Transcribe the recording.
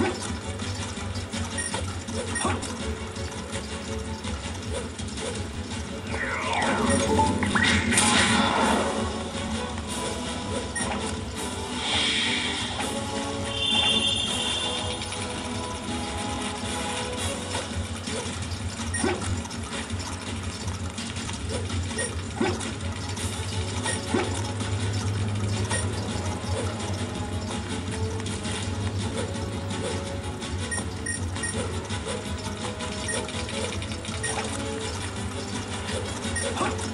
Ha! Huh?